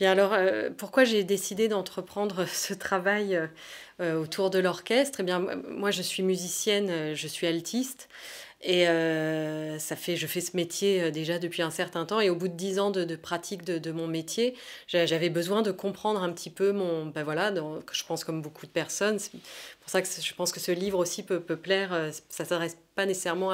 Bien alors, euh, pourquoi j'ai décidé d'entreprendre ce travail euh, euh, autour de l'orchestre? Eh bien, moi, je suis musicienne, je suis altiste. Et ça fait, je fais ce métier déjà depuis un certain temps. Et au bout de dix ans de, pratique de, mon métier, j'avais besoin de comprendre un petit peu mon. Ben voilà, je pense comme beaucoup de personnes. C'est pour ça que je pense que ce livre aussi peut, plaire. Ça s'adresse pas nécessairement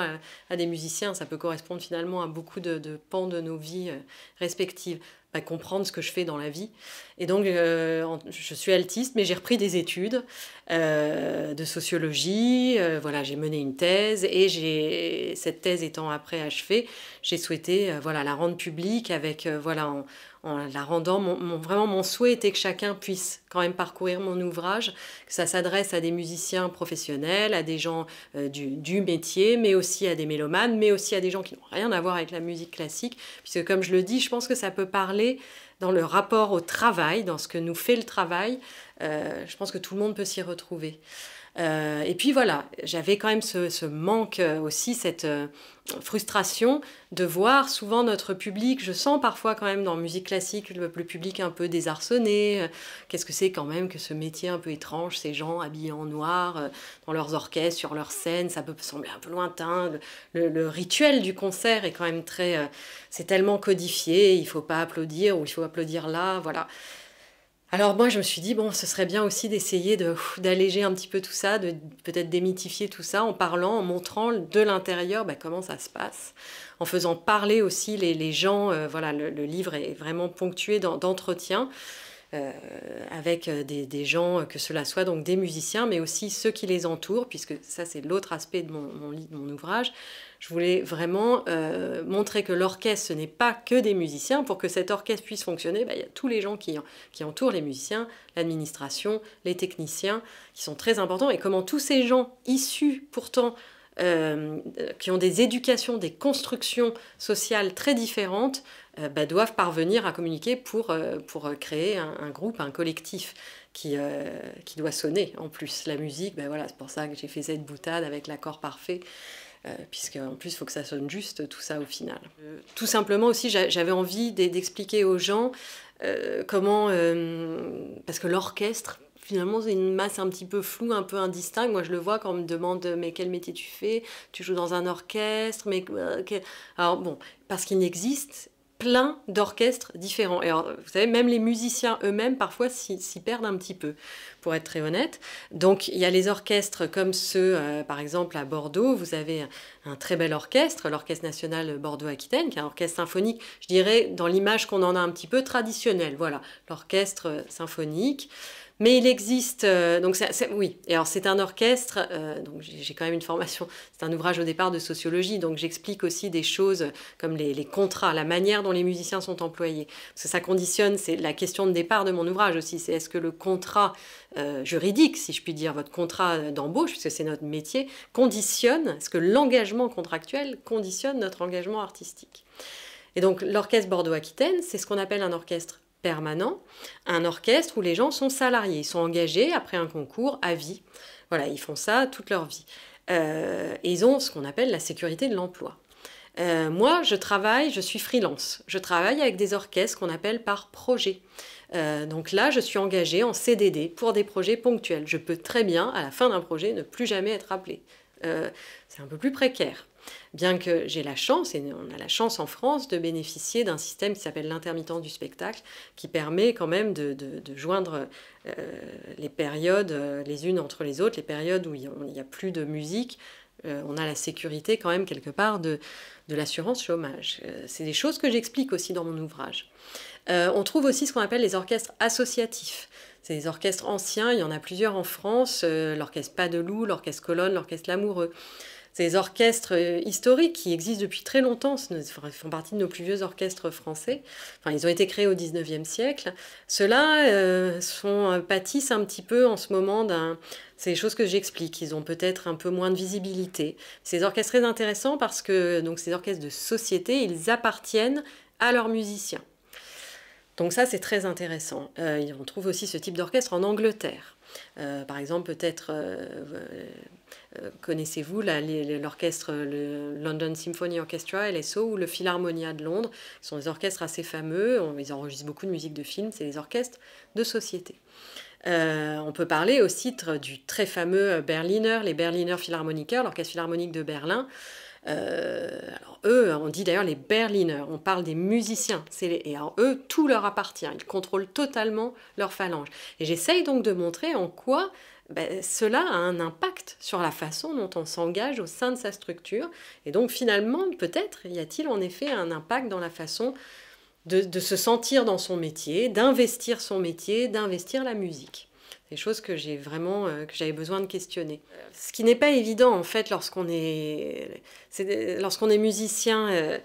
à, des musiciens, ça peut correspondre finalement à beaucoup de pans de nos vies respectives comprendre ce que je fais dans la vie. Et donc, euh, je suis altiste, mais j'ai repris des études euh, de sociologie. Euh, voilà, j'ai mené une thèse et j'ai cette thèse étant après achevée, j'ai souhaité voilà la rendre publique avec voilà en, en la rendant. Mon, vraiment, mon souhait était que chacun puisse quand même parcourir mon ouvrage, que ça s'adresse à des musiciens professionnels, à des gens euh, du, du, métier, mais aussi à des mélomanes, mais aussi à des gens qui n'ont rien à voir avec la musique classique, puisque comme je le dis, je pense que ça peut parler dans le rapport au travail, dans ce que nous fait le travail. Euh, je pense que tout le monde peut s'y retrouver. Euh, et puis voilà, j'avais quand même ce, manque euh, aussi, cette frustration de voir souvent notre public. Je sens parfois quand même dans musique classique le, public un peu désarçonné. Qu'est-ce que c'est quand même que ce métier un peu étrange, ces gens habillés en noir dans leurs orchestres, sur leur scène, ça peut sembler un peu lointain. Le, le rituel du concert est quand même très, c'est tellement codifié. Il faut pas applaudir ou il faut applaudir là, voilà. Alors moi je me suis dit bon ce serait bien aussi d'essayer d'alléger un petit peu tout ça, de peut-être démythifier tout ça en parlant, en montrant de l'intérieur bah, comment ça se passe, en faisant parler aussi les, gens. Euh, voilà le, livre est vraiment ponctué d'entretiens. Avec euh, des, gens, que cela soit donc des musiciens, mais aussi ceux qui les entourent, puisque ça c'est l'autre aspect de mon, mon, de mon ouvrage. Je voulais vraiment euh, montrer que l'orchestre, ce n'est pas que des musiciens. Pour que cet orchestre puisse fonctionner, bah, il y a tous les gens qui, qui entourent les musiciens, l'administration, les techniciens, qui sont très importants, et comment tous ces gens issus pourtant euh, qui ont des éducations, des constructions sociales très différentes, euh, bah, doivent parvenir à communiquer pour, euh, pour créer un, groupe, un collectif qui, qui doit sonner en plus. La musique, bah, voilà, c'est pour ça que j'ai fait cette boutade avec l'accord parfait. puisque en plus il faut que ça sonne juste tout ça au final. tout simplement aussi j'avais envie d'expliquer aux gens comment parce que l'orchestre finalement, c'est une masse un petit peu floue, un peu indistincte. Moi, je le vois quand on me demande mais quel métier tu fais? Tu joues dans un orchestre? Mais euh, Alors bon, parce qu'il n'existe plein d'orchestres différents. Et alors, vous savez, même les musiciens eux-mêmes, parfois, s'y perdent un petit peu, pour être très honnête. Donc, il y a les orchestres comme ceux, euh, par exemple, à Bordeaux. Vous avez un très bel orchestre, l'Orchestre national Bordeaux-Aquitaine, qui est un orchestre symphonique, je dirais, dans l'image qu'on en a un petit peu traditionnelle. Voilà, l'orchestre symphonique. Mais il existe, euh, donc oui, alors c'est un orchestre, euh, donc j'ai quand même une formation, c'est un ouvrage au départ de sociologie, donc j'explique aussi des choses comme les, contrats, la manière dont les musiciens sont employés. Parce que ça conditionne, c'est la question de départ de mon ouvrage aussi, c'est est-ce que le contrat euh, juridique, si je puis dire, votre contrat d'embauche, puisque c'est notre métier, conditionne, est-ce que l'engagement contractuel conditionne notre engagement artistique? Et donc l'orchestre Bordeaux-Aquitaine, c'est ce qu'on appelle un orchestre permanent, un orchestre où les gens sont salariés, ils sont engagés après un concours à vie. Voilà, ils font ça toute leur vie. Euh, ils ont ce qu'on appelle la sécurité de l'emploi. Euh, moi, je travaille, je suis freelance. Je travaille avec des orchestres qu'on appelle par projet. Euh, donc là, je suis engagée en CDD pour des projets ponctuels. Je peux très bien, à la fin d'un projet, ne plus jamais être appelé. c'est un peu plus précaire. Bien que j'ai la chance, et on a la chance en France, de bénéficier d'un système qui s'appelle l'intermittent du spectacle, qui permet quand même de, joindre euh, les périodes euh, les unes entre les autres, les périodes où il n'y a plus de musique, euh, on a la sécurité quand même quelque part de, l'assurance chômage. c'est des choses que j'explique aussi dans mon ouvrage. on trouve aussi ce qu'on appelle les orchestres associatifs. C'est des orchestres anciens, il y en a plusieurs en France, l'orchestre Padeloup, l'orchestre Colonne, l'orchestre Lamoureux ces orchestres euh, historiques qui existent depuis très longtemps, ils font partie de nos plus vieux orchestres français. Enfin, ils ont été créés au 19e siècle. Ceux-là euh, euh, pâtissent un petit peu en ce moment. C'est des choses que j'explique. Ils ont peut-être un peu moins de visibilité. Ces orchestres très intéressants parce que donc ces orchestres de société, ils appartiennent à leurs musiciens. Donc ça, c'est très intéressant. on trouve aussi ce type d'orchestre en Angleterre. Par exemple, peut-être connaissez-vous l'orchestre, le London Symphony Orchestra, LSO, ou le Philharmonia de Londres. Ce sont des orchestres assez fameux, ils enregistrent beaucoup de musique de film, c'est des orchestres de société. on peut parler aussi du très fameux Berliner, les Berliner Philharmoniker, l'orchestre philharmonique de Berlin. Eux, on dit d'ailleurs les Berliner, on parle des musiciens. et alors eux, tout leur appartient, ils contrôlent totalement leur phalange. Et j'essaye donc de montrer en quoi ben, cela a un impact sur la façon dont on s'engage au sein de sa structure. Et donc finalement, peut-être y a-t-il en effet un impact dans la façon de, se sentir dans son métier, d'investir son métier, d'investir la musique. Des choses que j'ai vraiment euh, que j'avais besoin de questionner. Ce qui n'est pas évident en fait lorsqu'on est, lorsqu'on est musicien. Euh,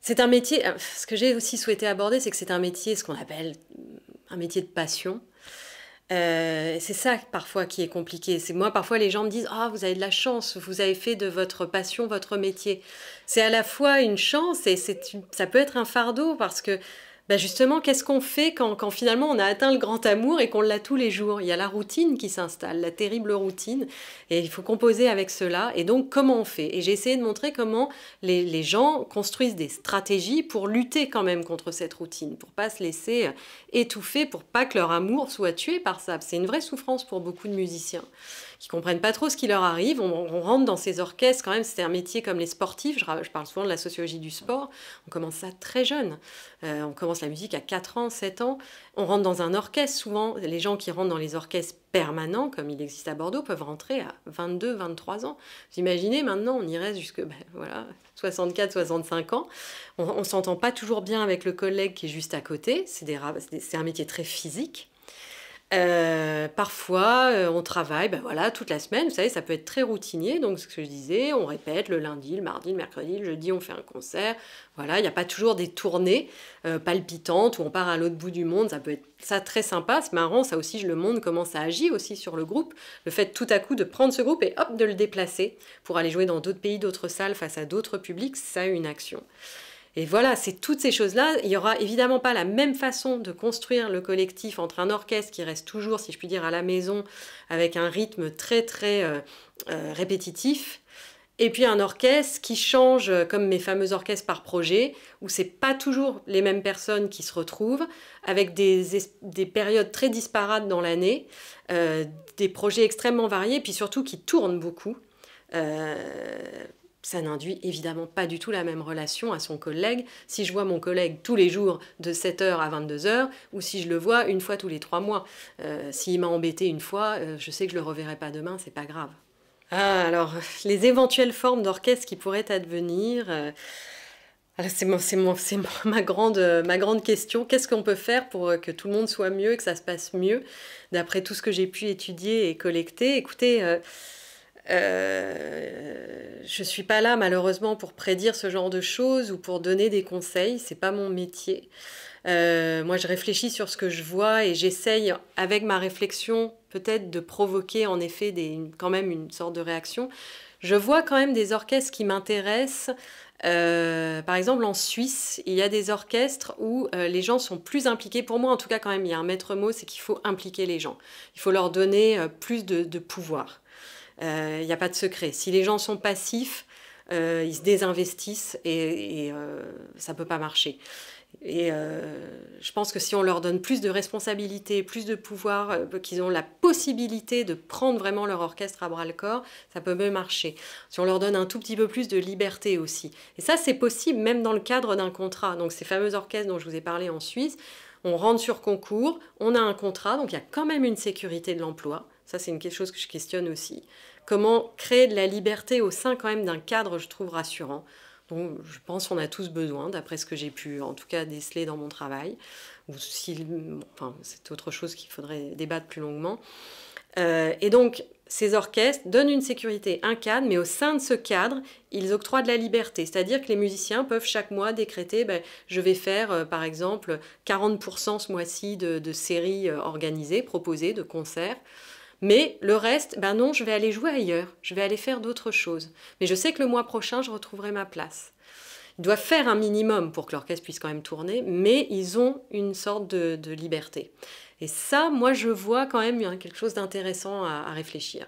c'est un métier. Euh, ce que j'ai aussi souhaité aborder, c'est que c'est un métier, ce qu'on appelle un métier de passion. C'est ça parfois qui est compliqué. C'est moi parfois les gens me disent ah vous avez de la chance, vous avez fait de votre passion votre métier. C'est à la fois une chance et c'est ça peut être un fardeau parce que bah, justement, qu'est-ce qu'on fait quand, quand, finalement on a atteint le grand amour et qu'on l'a tous les jours? Il y a la routine qui s'installe, la terrible routine, et il faut composer avec cela. Et donc, comment on fait? Et j'ai essayé de montrer comment les, les, gens construisent des stratégies pour lutter quand même contre cette routine, pour pas se laisser étouffer, pour pas que leur amour soit tué par ça. C'est une vraie souffrance pour beaucoup de musiciens qui comprennent pas trop ce qui leur arrive. On, rentre dans ces orchestres quand même, c'est un métier comme les sportifs. Je, parle souvent de la sociologie du sport. On commence ça très jeune. Euh, on commence la musique à 4 ans, 7 ans. On rentre dans un orchestre. Souvent, les gens qui rentrent dans les orchestres permanents, comme il existe à Bordeaux, peuvent rentrer à 22, 23 ans. Vous imaginez, maintenant, on y reste jusque ben, voilà, 64, 65 ans. On ne s'entend pas toujours bien avec le collègue qui est juste à côté. C'est un métier très physique. Euh, parfois, euh, on travaille ben voilà, toute la semaine. Vous savez, ça peut être très routinier. Donc, ce que je disais, on répète le lundi, le mardi, le mercredi, le jeudi, on fait un concert. Voilà, il n'y a pas toujours des tournées euh, palpitantes où on part à l'autre bout du monde. Ça peut être ça très sympa, c'est marrant. Ça aussi, je le montre comment ça agit aussi sur le groupe. Le fait tout à coup de prendre ce groupe et hop, de le déplacer pour aller jouer dans d'autres pays, d'autres salles face à d'autres publics, ça a une action. Et voilà, c'est toutes ces choses-là. Il n'y aura évidemment pas la même façon de construire le collectif entre un orchestre qui reste toujours, si je puis dire, à la maison, avec un rythme très très euh, euh, répétitif, et puis un orchestre qui change, euh, comme mes fameux orchestres par projet, où c'est pas toujours les mêmes personnes qui se retrouvent, avec des, des périodes très disparates dans l'année, des projets extrêmement variés, puis surtout qui tournent beaucoup ça n'induit évidemment pas du tout la même relation à son collègue si je vois mon collègue tous les jours de 7h à 22h ou si je le vois une fois tous les trois mois. Euh, S'il m'a embêté une fois, euh, je sais que je le reverrai pas demain, c'est pas grave. Ah, alors, les éventuelles formes d'orchestre qui pourraient advenir. Euh, c'est ma, grande, ma grande question. Qu'est-ce qu'on peut faire pour que tout le monde soit mieux, que ça se passe mieux, d'après tout ce que j'ai pu étudier et collecter? Écoutez, euh, je suis pas là malheureusement pour prédire ce genre de choses ou pour donner des conseils, c'est pas mon métier. Euh, moi, je réfléchis sur ce que je vois et j'essaye, avec ma réflexion, peut-être de provoquer en effet quand même une sorte de réaction. Je vois quand même des orchestres qui m'intéressent. Euh, par exemple, en Suisse, il y a des orchestres où les gens sont plus impliqués. Pour moi, en tout cas, quand même, il y a un maître mot, c'est qu'il faut impliquer les gens. Il faut leur donner plus de pouvoir. Il euh, n'y a pas de secret. Si les gens sont passifs, euh, ils se désinvestissent et, euh, ça ne peut pas marcher. Et je pense que si on leur donne plus de responsabilités, plus de pouvoir, qu'ils ont la possibilité de prendre vraiment leur orchestre à bras le corps, ça peut mieux marcher. Si on leur donne un tout petit peu plus de liberté aussi. Et ça, c'est possible même dans le cadre d'un contrat. Donc ces fameux orchestres dont je vous ai parlé en Suisse, on rentre sur concours, on a un contrat, donc il y a quand même une sécurité de l'emploi. Ça, c'est quelque chose que je questionne aussi. Comment créer de la liberté au sein quand même d'un cadre, je trouve rassurant? Donc, je pense qu'on a tous besoin, d'après ce que j'ai pu, en tout cas, déceler dans mon travail. Ou si, enfin, c'est autre chose qu'il faudrait débattre plus longuement. Euh, et donc, ces orchestres donnent une sécurité, un cadre, mais au sein de ce cadre, ils octroient de la liberté. C'est-à-dire que les musiciens peuvent chaque mois décréter, ben, je vais faire, euh, par exemple, 40% ce mois-ci de, de séries euh, organisées, proposées, de concerts. Mais le reste, ben non, je vais aller jouer ailleurs, je vais aller faire d'autres choses. Mais je sais que le mois prochain, je retrouverai ma place. Ils doivent faire un minimum pour que l'orchestre puisse quand même tourner, mais ils ont une sorte de, liberté. Et ça, moi, je vois quand même quelque chose d'intéressant à réfléchir.